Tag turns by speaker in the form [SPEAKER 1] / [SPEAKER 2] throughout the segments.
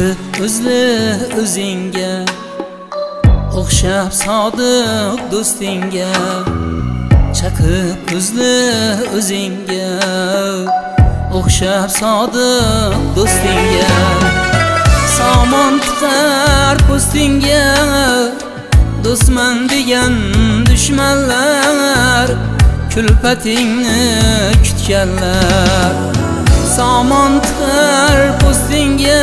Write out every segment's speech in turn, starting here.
[SPEAKER 1] chaqib o'zli o'zingga o'xshab sodiq do'stingga chaqib o'zli o'zingga o'xshab sodiq do'stingga somon tiqar po'stingga do'stman degan dushmanlar kulpatingni kutganlar somon tiqar po'stingga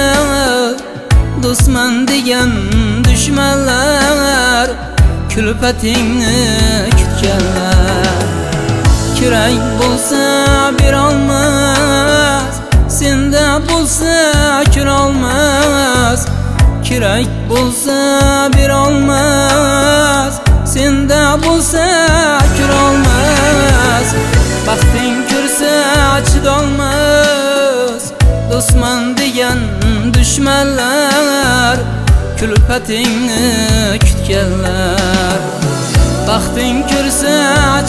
[SPEAKER 1] do'stman degan dushmanlar kulpatingni kutganlar kerak bo'lsa berolmas senda bo'lsa kirolmas kerak bo'lsa berolmas senda bo'lsa kirolmas baxting kirsa chidolmas do'stman degan dushmanlar kulpatingni kutganlar. Baxting kirsa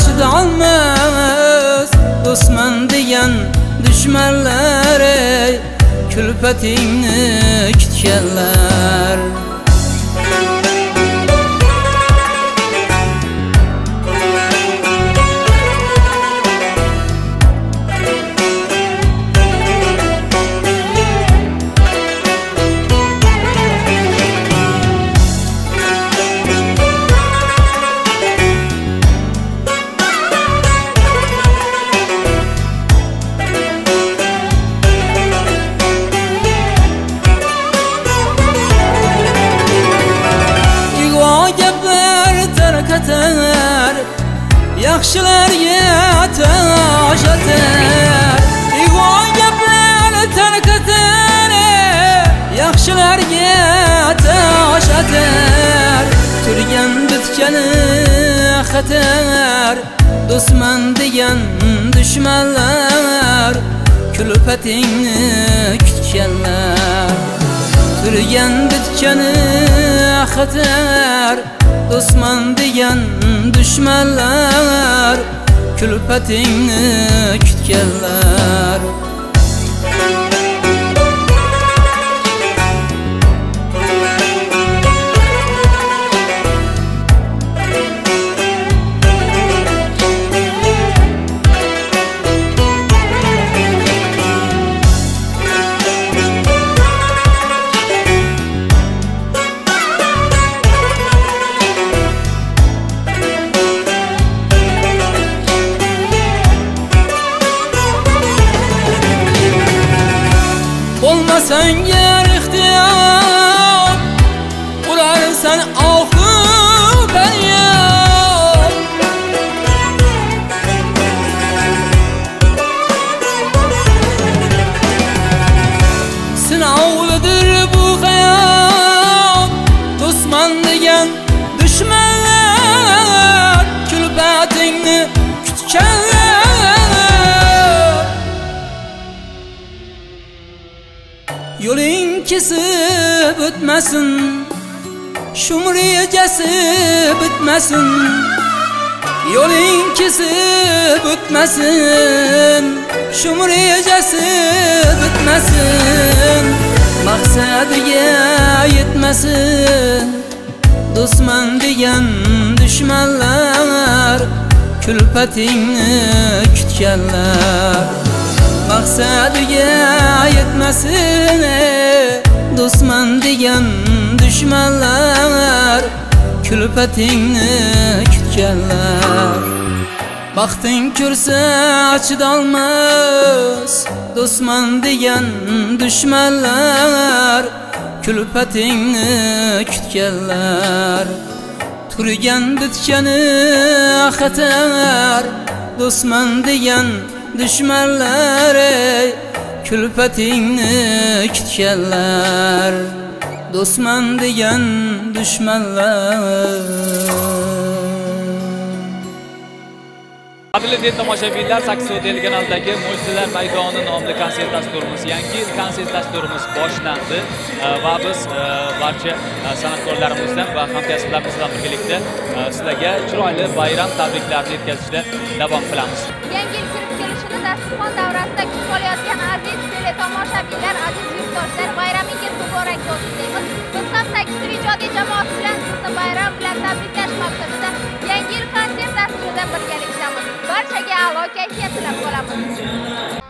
[SPEAKER 1] chidolmas do'stman degan dushmanlar ey kulpatingni kutganlar. Yaxshilarga tosh otar ig'vo gaplarni tarqatar yaxshilarga tosh otar turgan bitgani xatar do'stman degan dushmanlar kulfatingni kutganlar turgan bitgani xatar do'stman degan dushmanlar kulpatingni kutganlar. bitmesin Yolun kisi bitmesin Şumur ecesi bitmesin. Maksadige yetmesin Dostman diyen düşmanlar Külpetingni kütkenler Maksadige yetmesin Dostman diyen düşmanlar kulpatingni kutganlar. Baxting ko'rsa chidolmas do'stman degan dushmanlar. Kulpatingni kutganlar. Turgan bitgani xatar do'stman degan dushmanlar. Ey kulpatingni kutganlar. Do'stman degan dushmanlar
[SPEAKER 2] Qadrli tomoshabinlar, Saxiz telekanalidagi Mo'jizalar maydoni nomli konsert dasturimiz, yangi yil konsert dasturimiz boshlandi va biz e, barcha e, san'atkorlarimizdan va hamkasblarimiz bilan birgalikda e, sizlarga chiroyli bayram tabriklarini yetkazishda davom qilamiz.
[SPEAKER 3] Yangi yil kirib kelishini dasturxon davrasida kutib olayotgan aziz teletomoshabinlar, aziz yurtdoshlar, bayramingiz ijodiy jamoasi bilan sizni bayram bilan tabriklash maqsadida yangi yil konsert dasturida birgalikdamiz barchaga a'lo kayfiyat tilab qolamiz.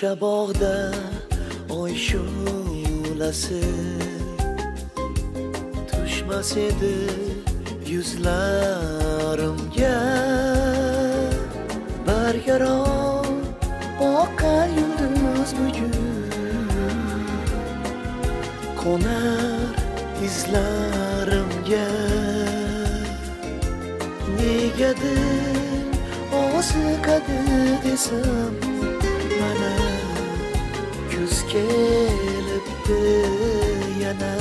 [SPEAKER 4] Ko'cha bog'da oy shu'lasi. Tushmas edi yuzlarimga. Barqaror oqar yulduz bugun qo'nar izlarimga. Negadir oziqadi desam kelepte yana.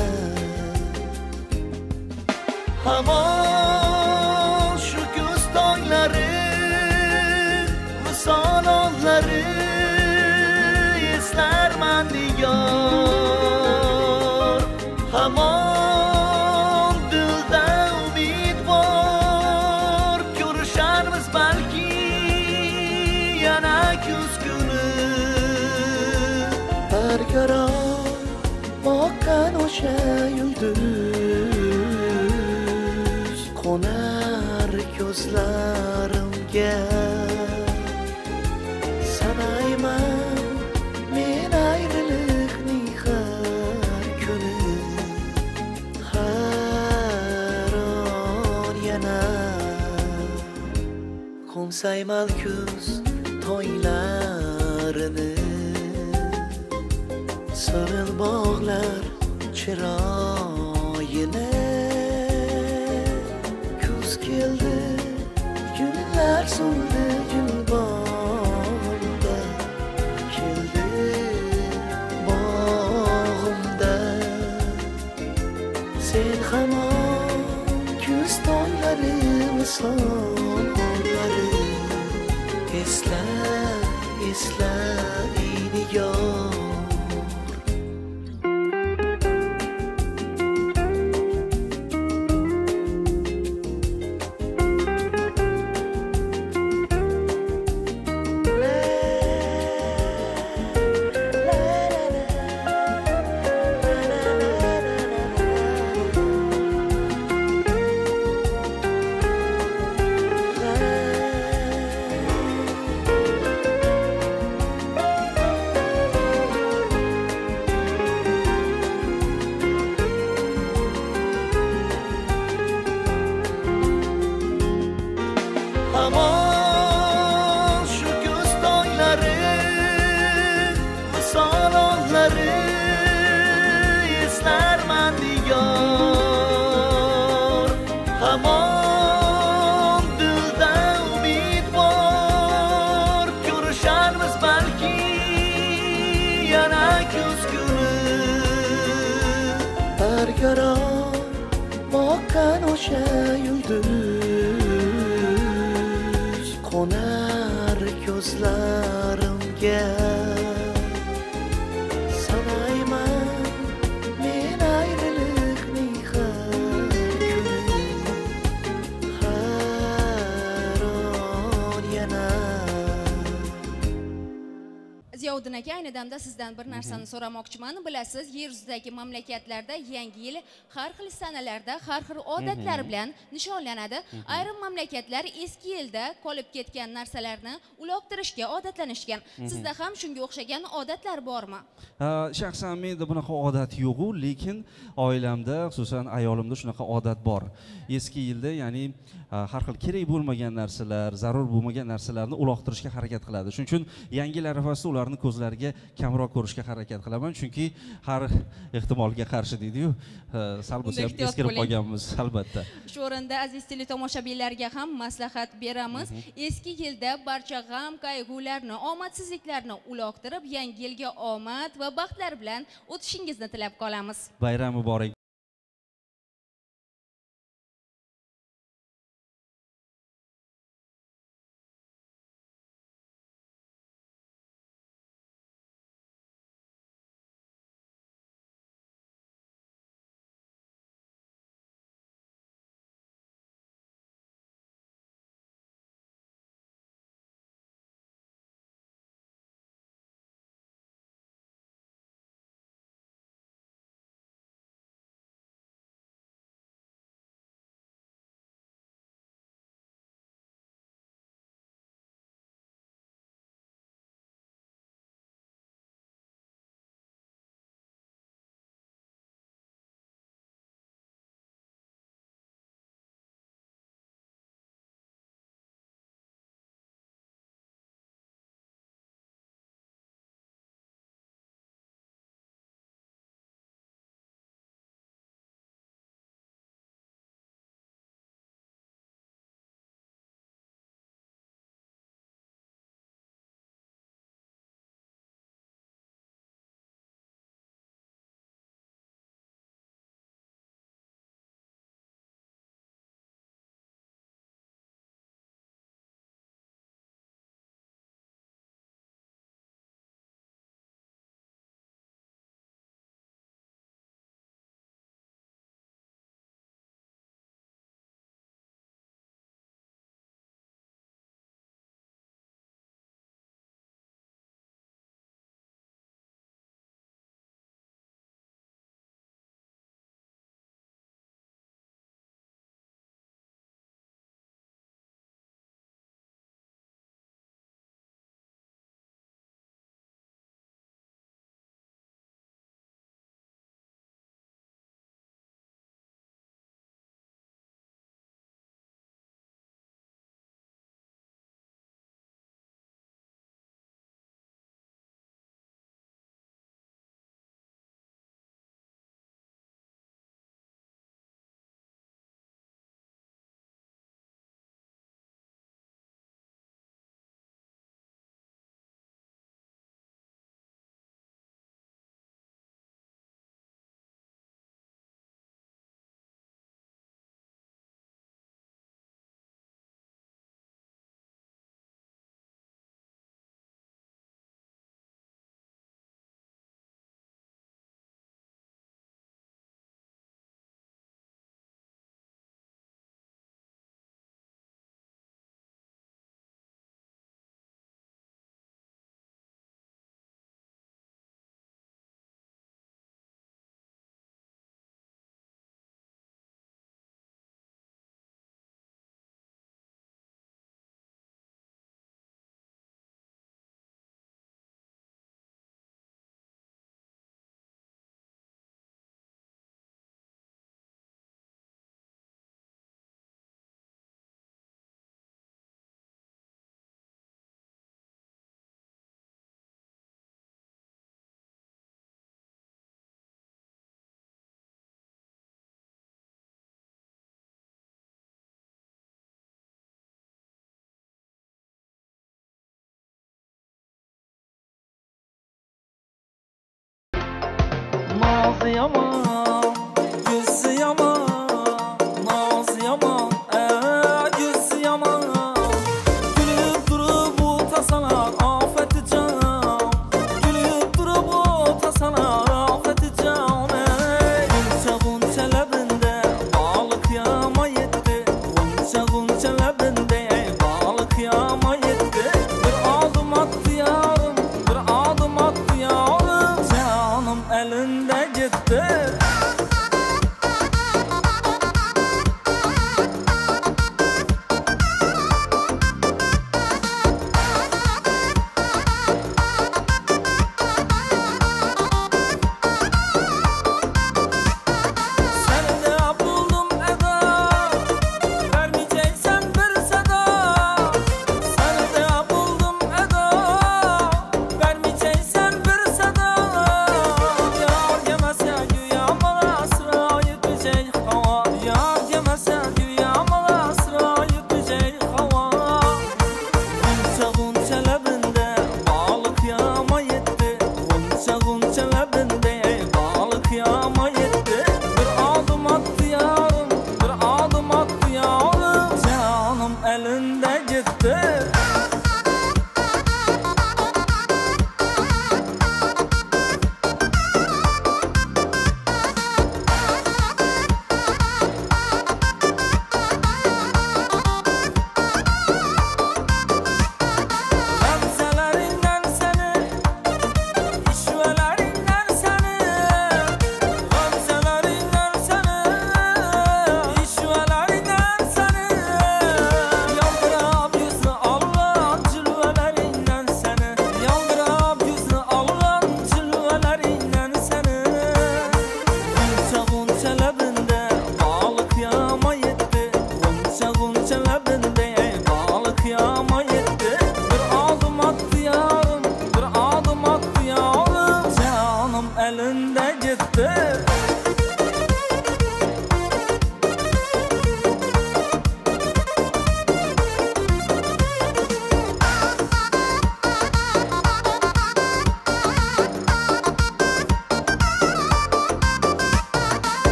[SPEAKER 4] Hamam qo'msayman kuz tonglarini so'ril bog'lar chiroq barqaror boqqan o'sha yulduz. Qo'nar ko'zlarimga sanayman men ayriliqning har kuni har on yana
[SPEAKER 5] ziyovuddin aka damda sizdan bir narsani so'ramoqchiman. Bilasiz yer yuzidagi mamlakatlarda yangi yil har xil sanalarda har xil odatlar bilan nishonlanadi. Ayrim mamlakatlar eski yilda qolib ketgan narsalarni uloqtirishga odatlanishgan. Sizda ham shunga o'xshagan odatlar bormi?
[SPEAKER 6] Ha, shaxsan menda bunaqa odat yo'qu lekin oilamda xususan ayolimda shunaqa odat bor. Eski yilda ya'ni ha, har xil kerak bo'lmagan narsalar zarur bo'lmagan narsalarni uloqtirishga harakat qiladi. Shuning uchun yangi yil arafasida ularni ko'zlariga kamroq ko'rishga harakat qilaman. Chunki har ehtimolga qarshi deydiyu ha, sal bo'lsa ham eskirib qolganmiz albatta.
[SPEAKER 5] Shu o'rinda aziz teletomoshabinlarga ham maslahat beramiz. Eski yilda barcha g'am qayg'ularni omadsizliklarni uloqtirib yangi yilga omad va baxtlar bilan o'tishingizni tilab qolamiz.
[SPEAKER 6] Bayram muborak
[SPEAKER 7] amanhã.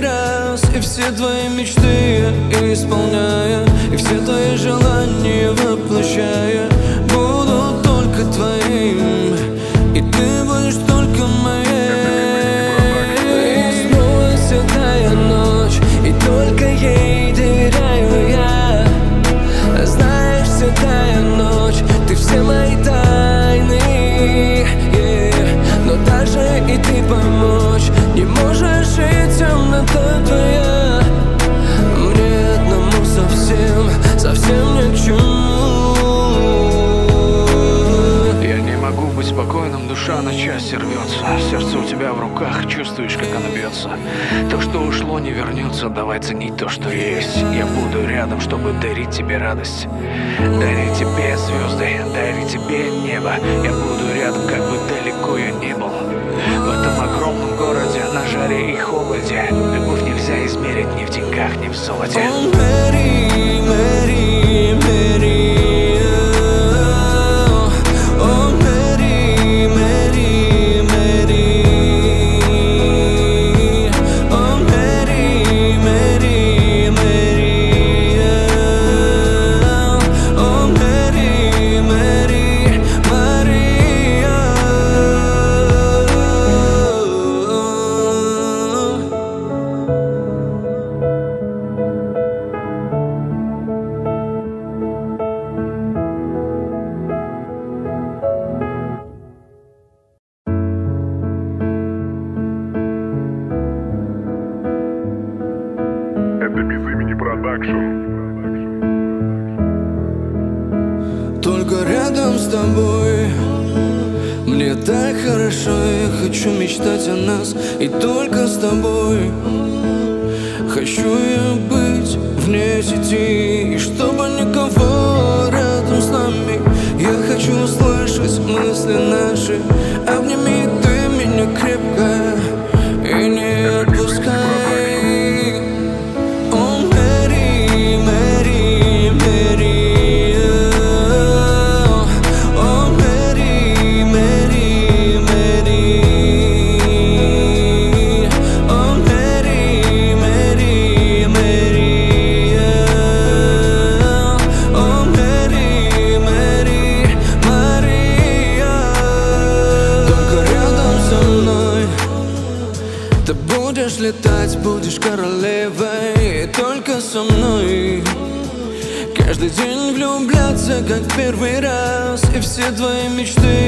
[SPEAKER 7] раз И все твои мечты исполняя, И все твои желания воплощая, Буду только твоим И ты будешь только моей. И снова святая ночь И только ей доверяю я. Знаешь, святая ночь Ты все мои тайны yeah. Но даже и ты помочь не можешь.
[SPEAKER 8] Я не могу быть спокойным, душа на части рвется. Сердце у тебя в руках, чувствуешь, как оно бьется. То, что ушло, не вернется, давай ценить то, что есть. Я буду рядом, чтобы дарить тебе радость. Дари тебе звезды, дари тебе небо. Я буду рядом, как бы далеко я ни был жаре и холоде Любовь нельзя измерить ни в деньгах, ни в золоте
[SPEAKER 7] Oh, Mary, Mary. все твои мечты.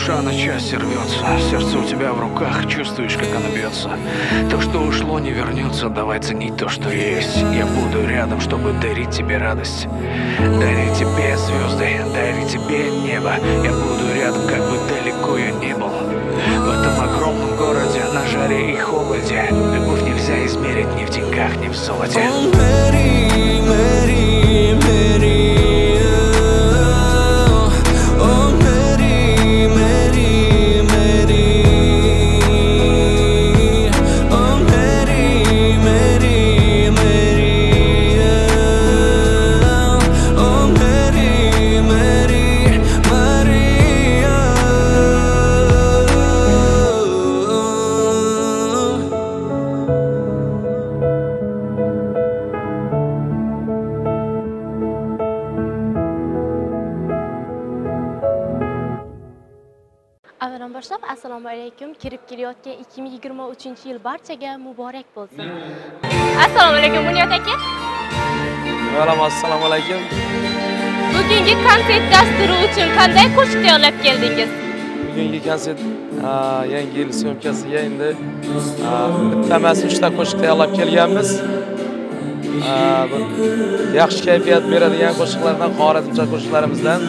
[SPEAKER 8] Душа на части рвется. Сердце у тебя в руках, чувствуешь, как оно бьется. То, что ушло, не вернется. Давай ценить то, что есть. Я буду рядом, чтобы дарить тебе радость. Дарить тебе звезды, дарить тебе небо. Я буду рядом, как бы далеко я не был. В этом огромном городе, на жаре и холоде. Любовь нельзя измерить ни в деньгах, ни в золоте.
[SPEAKER 7] Oh, Mary,
[SPEAKER 9] kelayotgan 2023 yil barchaga muborak bo'lsin. Assalomu alaykum Bunyod aka.
[SPEAKER 10] Valam assalomu alaykum.
[SPEAKER 9] Bugungi konsert dasturi uchun qanday qo'shiq tayyorlab keldingiz?
[SPEAKER 10] Bugungi konsert yangi yil syomkasiga endi bitta emas, uchta qo'shiq tayyorlab kelganmiz. Yaxshi kayfiyat beradigan qo'shiqlardan, xorazmcha qo'shiqlarimizdan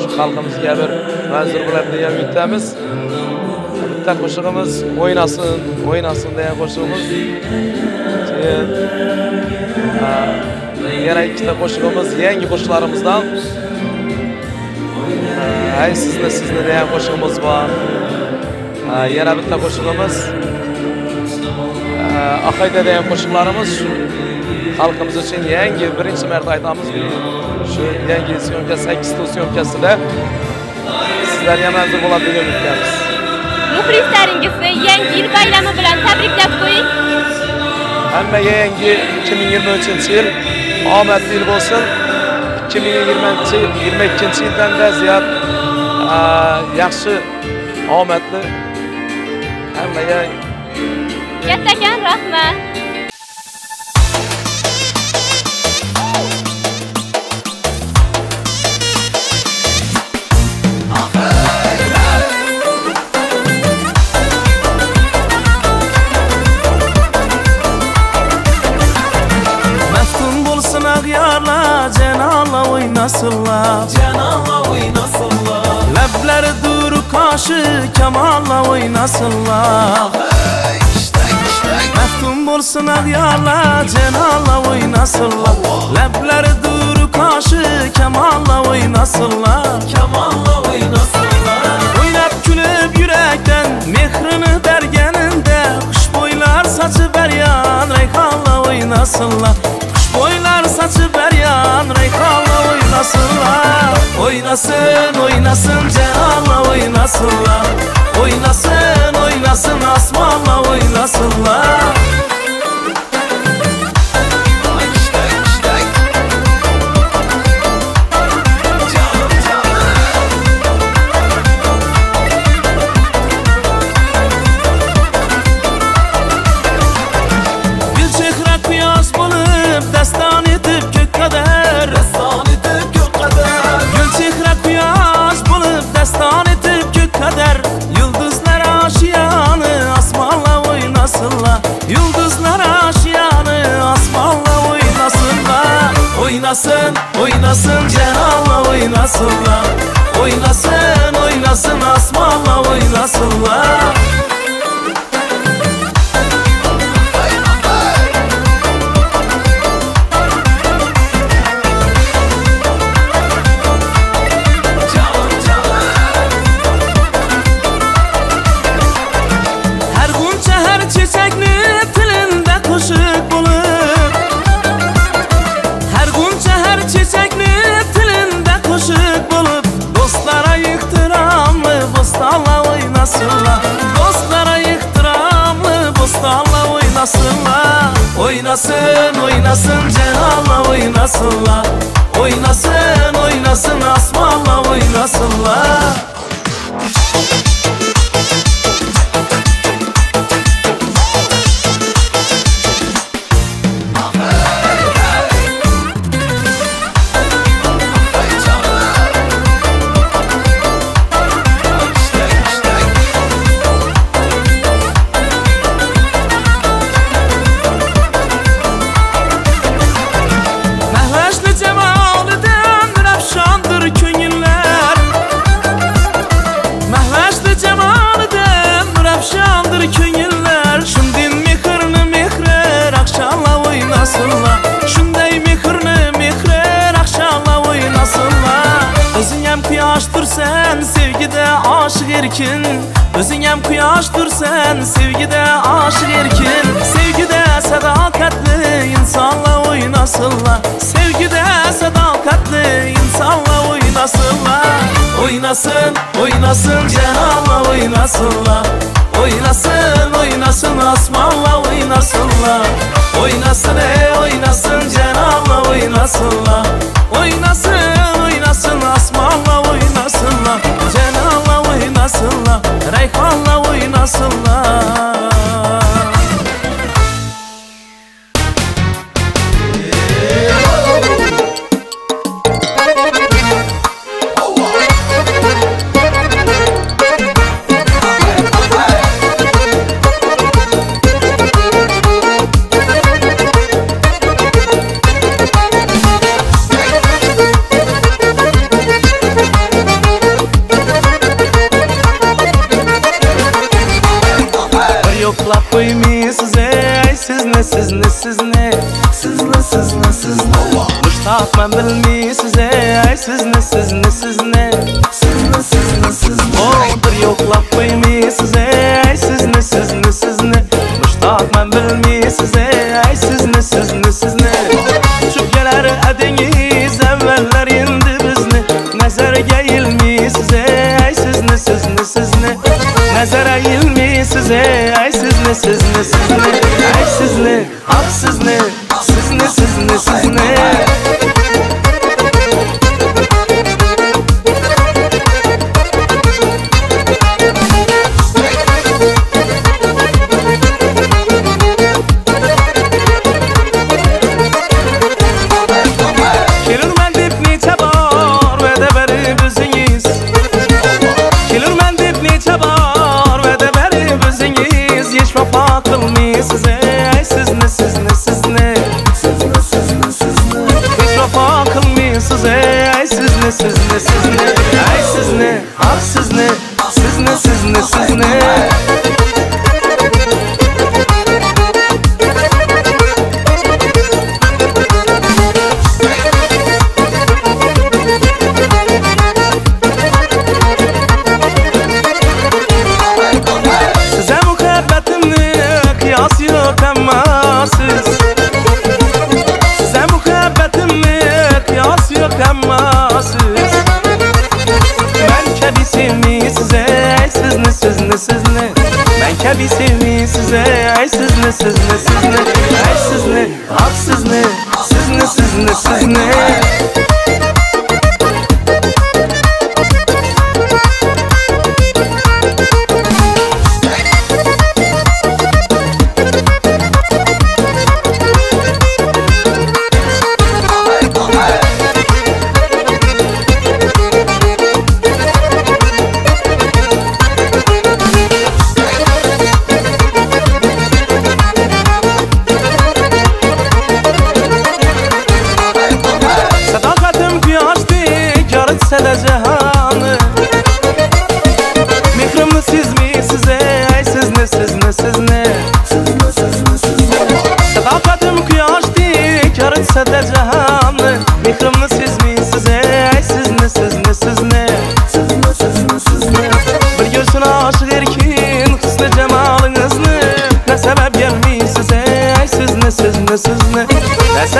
[SPEAKER 10] shu xalqimizga bir manzur bo'ladi degan umiddamiz. Bitta qo'shig'imiz o'ynasin, o'ynasin degan qo'shig'imiz. Keyin a, yana ikkita qo'shig'imiz yangi qo'shiqlarimizdan Ay sizni sizni degan qo'shig'imiz bor. Ha, Yana bitta qo'shig'imiz Aqayda degan qo'shiqlarimiz xalqimiz uchun yangi birinchi marta aytamiz shu yangi syomka 8 ta syomkasida sizlarga manzur bo'ladi degan umiddamiz.
[SPEAKER 9] Muxlislaringizni yangi yil bayrami bilan tabriklab qo'ying.
[SPEAKER 10] Hammaga yangi 2023-yil omadli yil bo'lsin. 2022 yildan da ziyod yaxshi omadli hammaga
[SPEAKER 9] Kattakon rahmat.
[SPEAKER 11] Oynasınlar Cenalla oynasınlar Ləbləri duru kaşı, kamalla oynasınlar Məftun bolsun ağyarlar, cenalla oynasınlar Ləbləri duru kaşı, kamalla oynasınlar Kamalla oynasınlar Oynab gülüb yürekten, mehrini bergeninde Kuş boylar saçı beryan, reyhanla oynasınlar Kuş boylar saçı beryan, reyhanla oynasınlar Oynasın, oynasın, cenalla oynasınlar. Oynasın, oynasın, asmanla oynasınlar Oynasın, oynasın cenalla oynasınlar. Oynasın, oynasın asmanla oynasınlar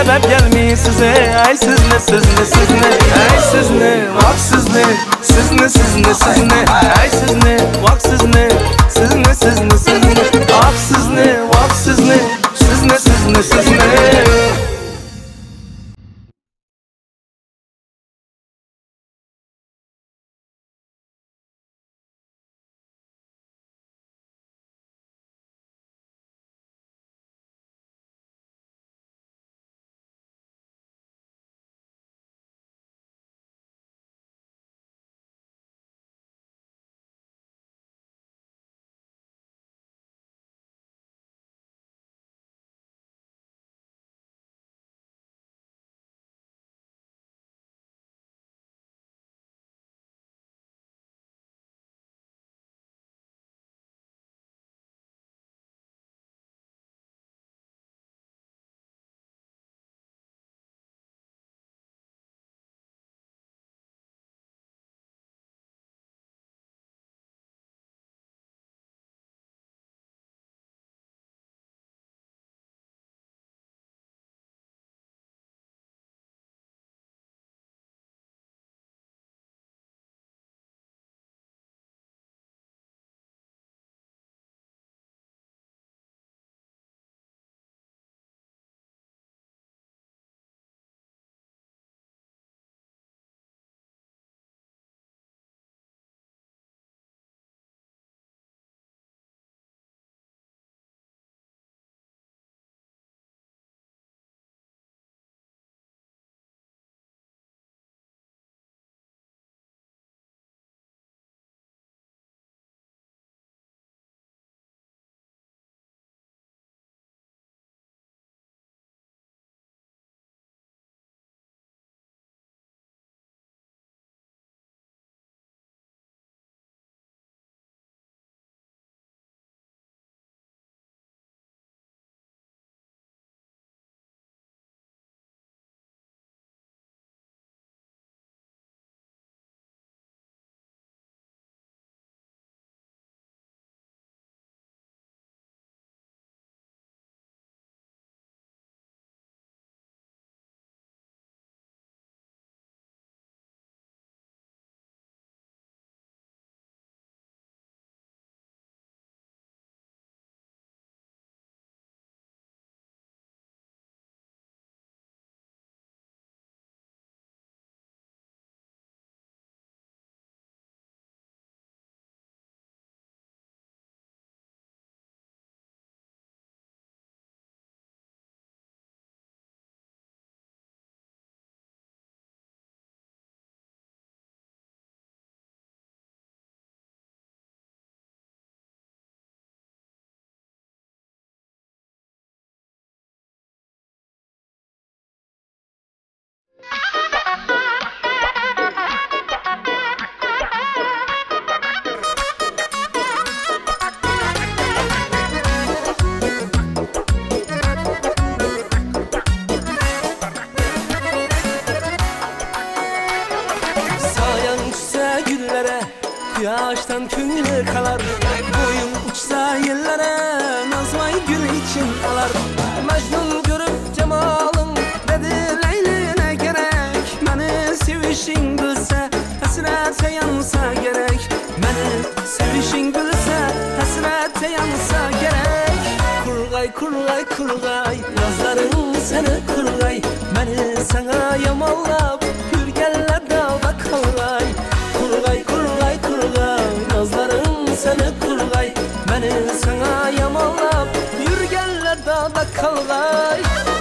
[SPEAKER 11] sebep gelmiş size? Ay siz ne siz ne siz ne?
[SPEAKER 7] Vatan köyle kalar Boyun uçsa yıllara Nazmay gül için alar. Mecnun görüp cemalın Dedi Leyli ne gerek. Beni sevişin bilse Hasrete yansa gerek. Beni sevişin bilse Hasrete yansa gerek. Kurgay kurgay kurgay Yazların seni kurgay. Beni sana yamallar. arada kalay.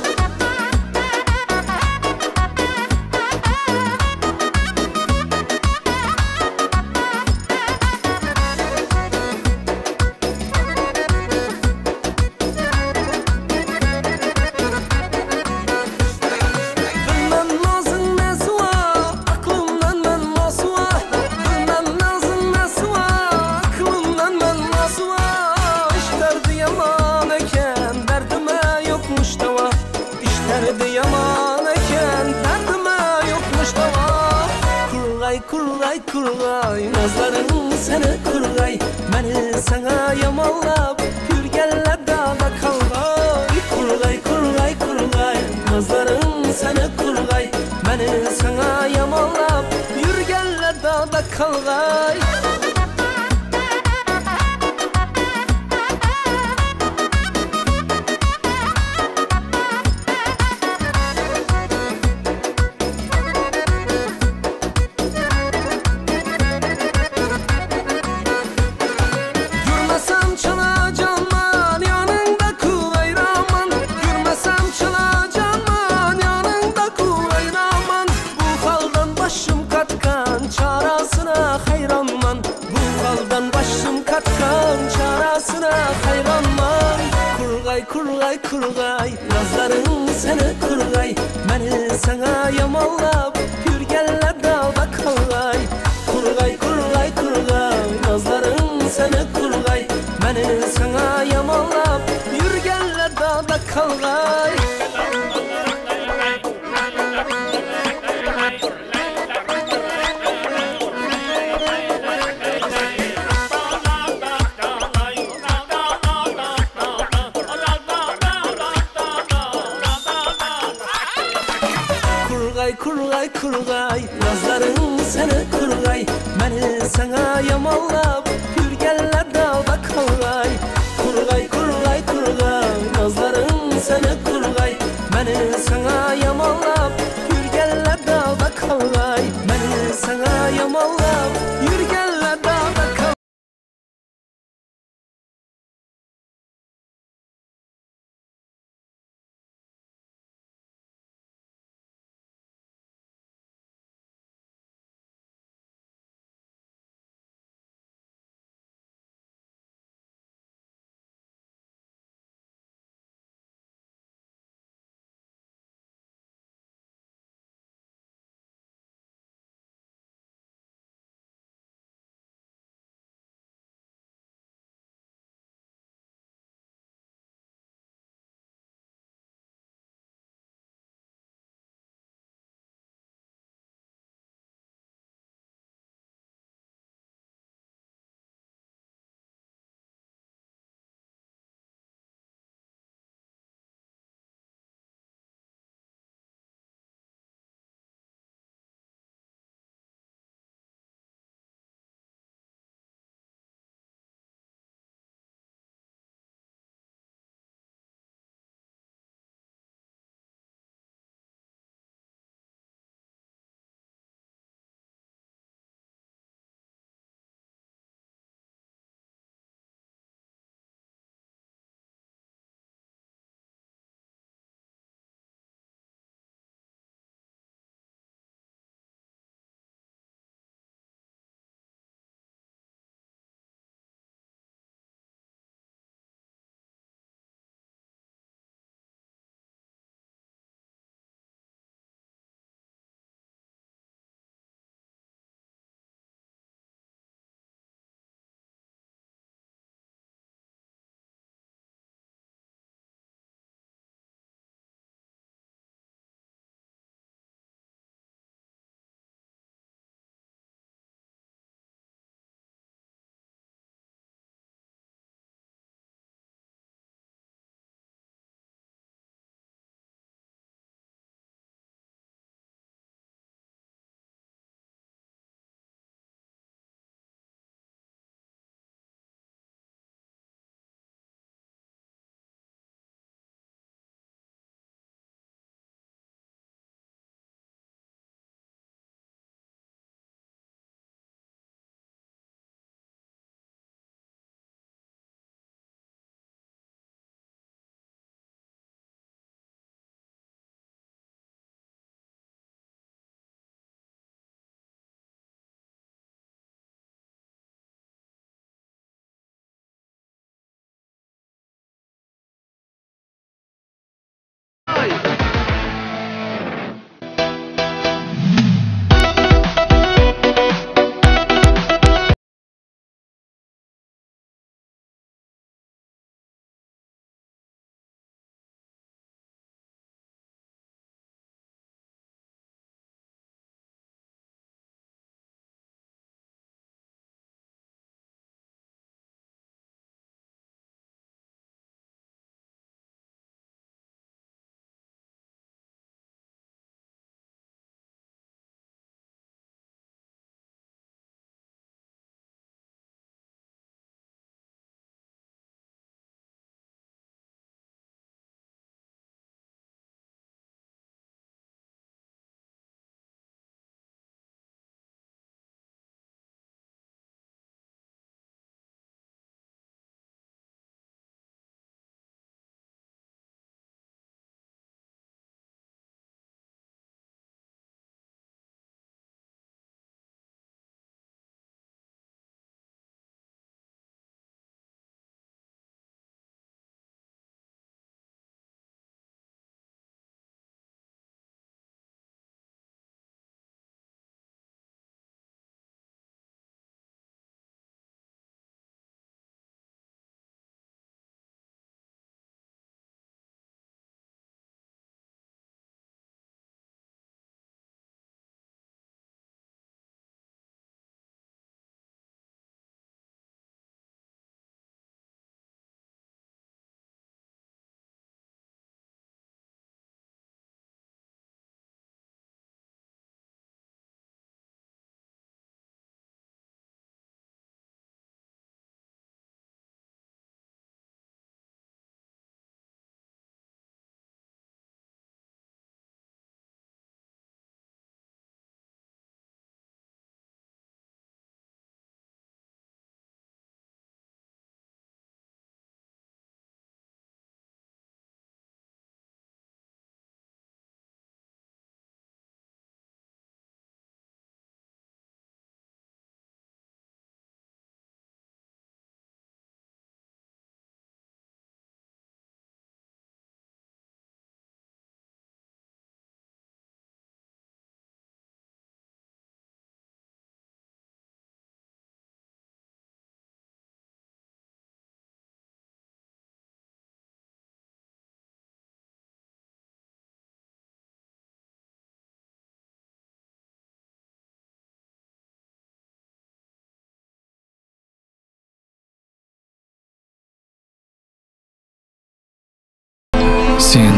[SPEAKER 7] Sen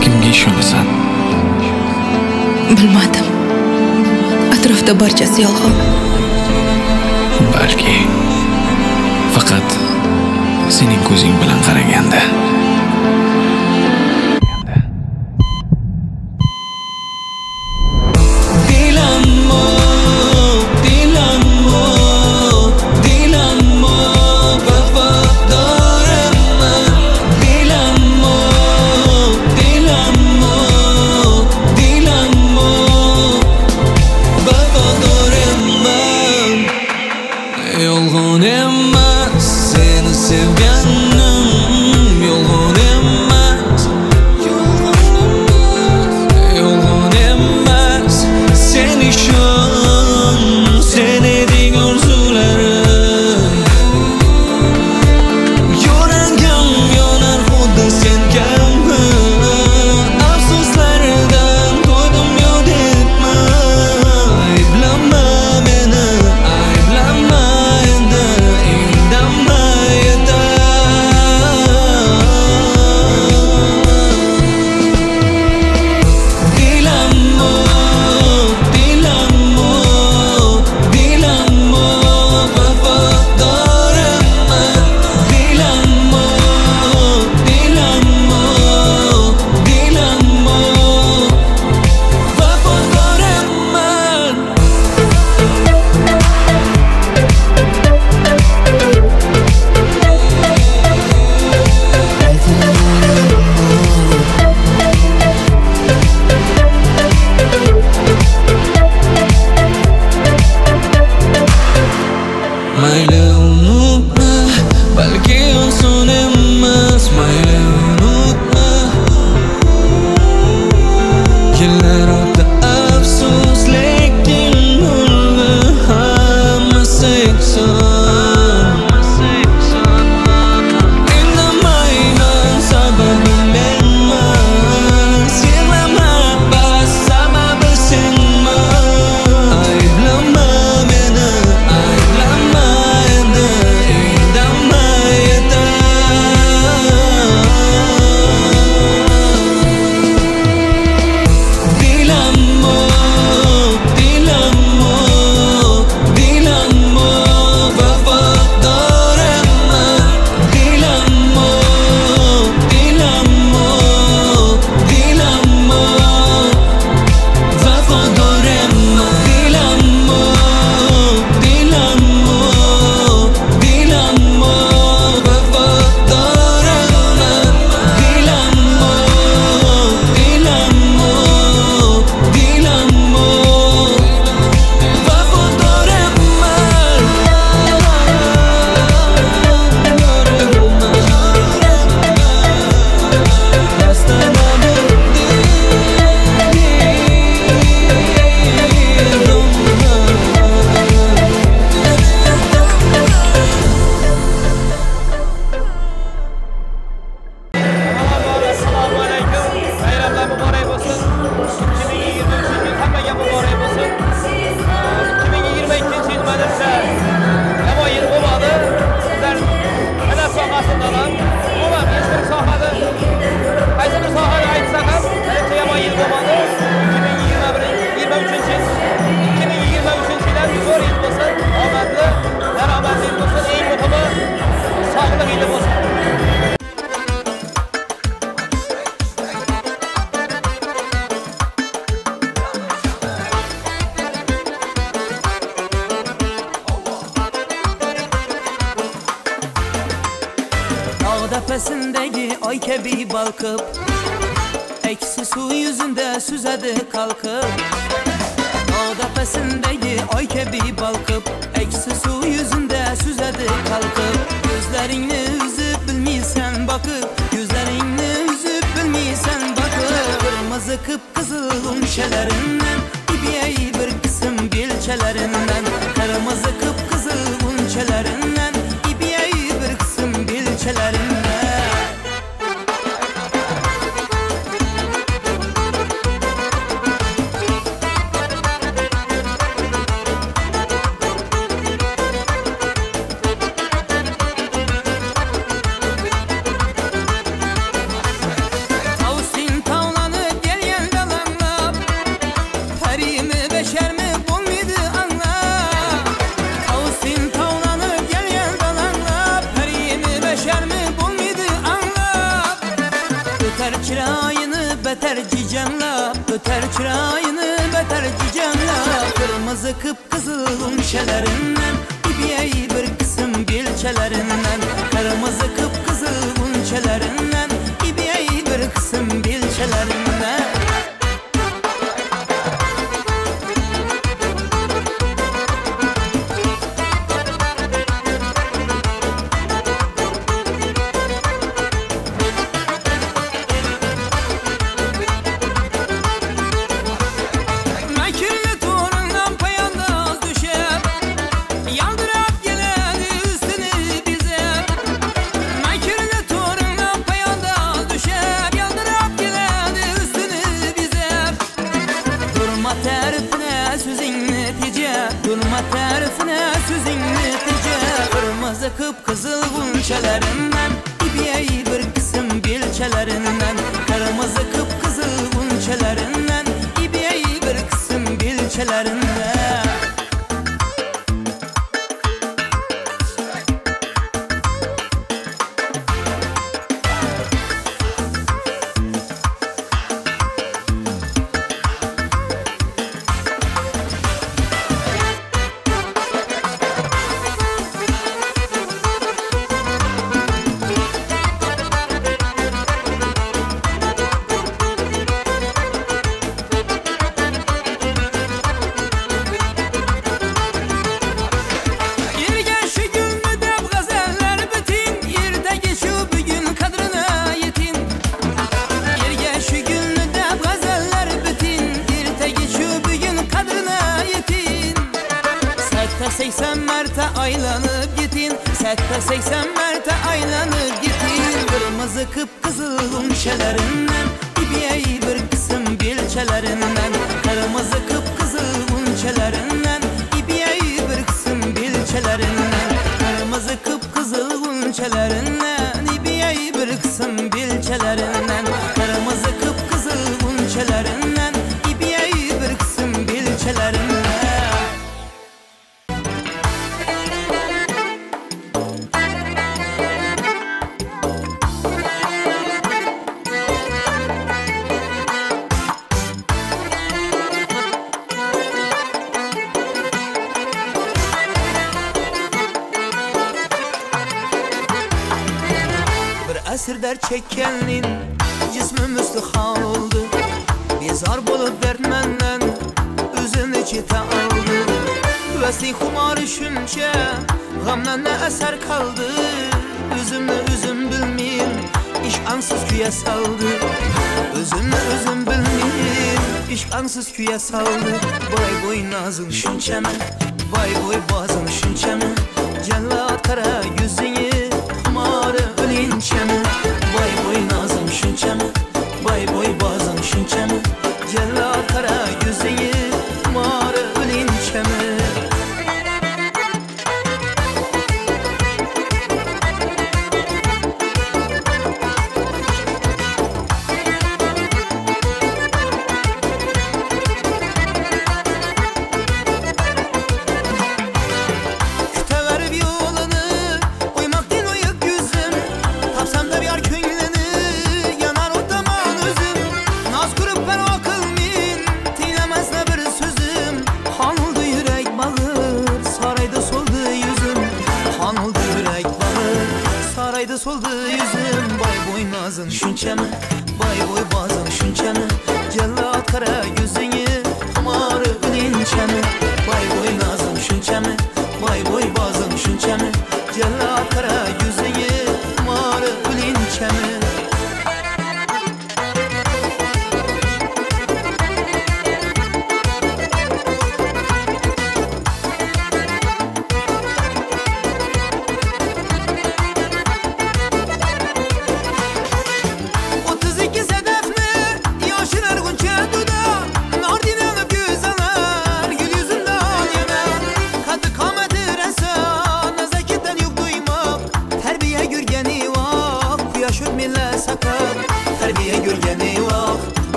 [SPEAKER 7] kimga ishonasan?
[SPEAKER 12] Bilmadim. Atrofda barchasi yolg'on.
[SPEAKER 7] Balki faqat sening ko'zing bilan qaraganda.
[SPEAKER 3] bakıp Eksi su yüzünde süzedi kalkıp Dağ tepesindeki ay kebi balkıp Eksi su yüzünde süzedi kalkıp Gözlerini üzüp bilmiysen bakıp Gözlerini üzüp bilmiysen bakıp Kırmızı kıpkızıl unçelerinden İbiyeyi bir kısım bilçelerinden Kırmızı kıpkızıl unçelerinden İbiyeyi bir kısım bilçelerinden. Saldı Boy boy nazın şunçamı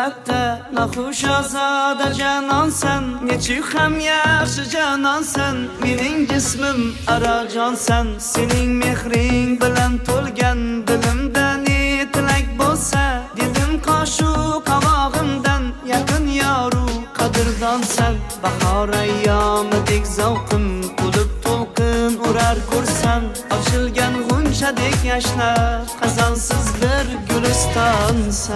[SPEAKER 3] latofatda naxush ozoda janonsan nechuk ham yaxshi janonsan mening jismim arajonsan sening mehring bilan to'lgan dilimda ne tilak bo'lsa dilim qoshu qovog'imdan. Yaqin yoru qadrdonsan. Bahor ayyomidek zavqim to'lib to'lqin urar ko'rsam ochilgan g'unchadek yashnar qazonsizlik gülistansa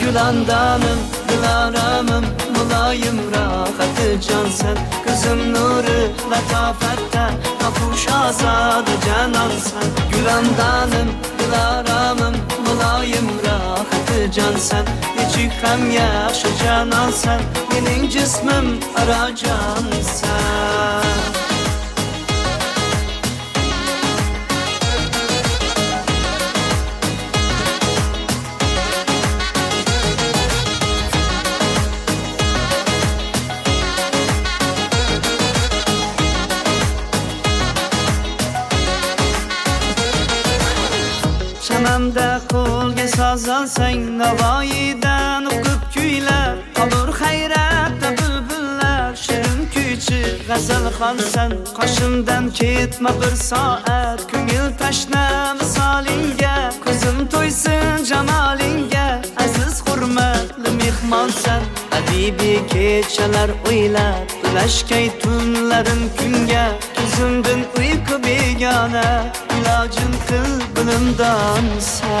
[SPEAKER 3] Gülandanım, gülaramım, mulayım rahatı cansın Kızım nuru, latafette, kapuş azadı canansın Gülandanım, gülaramım, mulayim rahatı cansın İçik hem yaşa canansan, menin cismim aracansan yozolsang navoiydan o'qib kuylar. Qolur hayratda bulbullar. Shirin kuychi g'azalxonsan qoshimdan ketma bir soat. Ko'ngil tashna misolingga ko'zim to'ysin jamolingga aziz hurmatli mehmonsan. Habibiy kechalar o'ylab ulashgay tunlarim kunga ko'zimdan uyqu begona ilojim qil bilimdonsa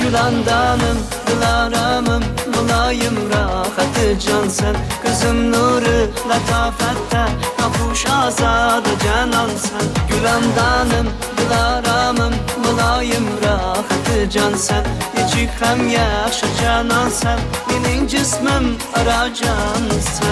[SPEAKER 3] gulandonim diloramim muloyim rohati jonsan ko'zim nuri latofatda noxush ozoda janonsan gulandonim diloramim olayım rahatı can sen, cansam Neçikəm yaxşı canansan Menin cismim aracansan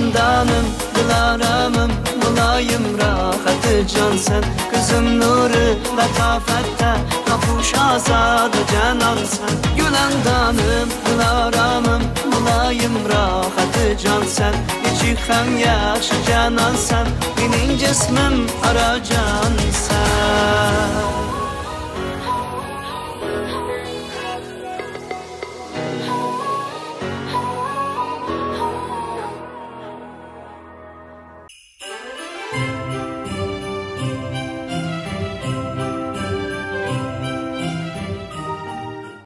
[SPEAKER 3] Handanım, dilaramım, mulayim rahatı cansın Kızım nuru, latafette, kapuş azadı canansın Gülendanım, dilaramım, mulayim rahatı cansın İçik hem yakşı canansan, benim cismim aracansan